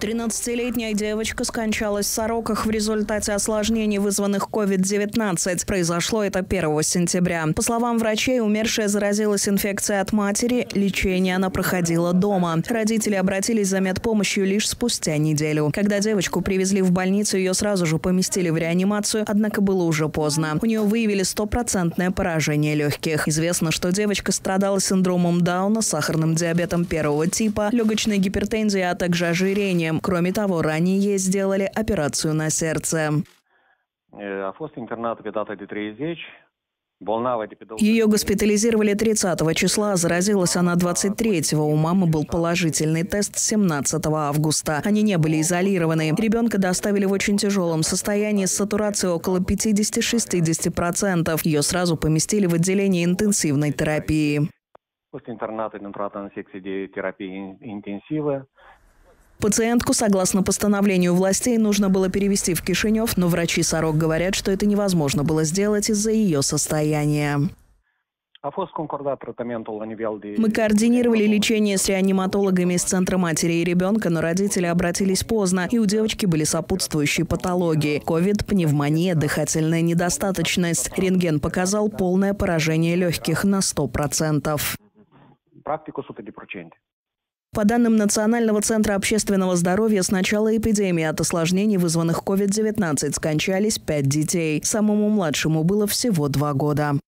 13-летняя девочка скончалась в Сороках в результате осложнений, вызванных COVID-19. Произошло это 1 сентября. По словам врачей, умершая заразилась инфекцией от матери. Лечение она проходила дома. Родители обратились за медпомощью лишь спустя неделю. Когда девочку привезли в больницу, ее сразу же поместили в реанимацию, однако было уже поздно. У нее выявили стопроцентное поражение легких. Известно, что девочка страдала синдромом Дауна, сахарным диабетом первого типа, легочной гипертензией, а также ожирением лечением. Кроме того, ранее ей сделали операцию на сердце. De 30, ее госпитализировали 30 числа, заразилась она 23-го. У мамы был положительный тест 17 августа. Они не были изолированы. Ребенка доставили в очень тяжелом состоянии с сатурацией около 50-60%. Ее сразу поместили в отделение интенсивной терапии. În secție de terapie intensivă. Пациентку, согласно постановлению властей, нужно было перевести в Кишинев, но врачи Сорок говорят, что это невозможно было сделать из-за ее состояния. Мы координировали лечение с реаниматологами из Центра матери и ребенка, но родители обратились поздно, и у девочки были сопутствующие патологии. Ковид, пневмония, дыхательная недостаточность. Рентген показал полное поражение легких на 100%. Практику 100%. По данным Национального центра общественного здоровья, с начала эпидемии от осложнений, вызванных COVID-19, скончались пять детей. Самому младшему было всего два года.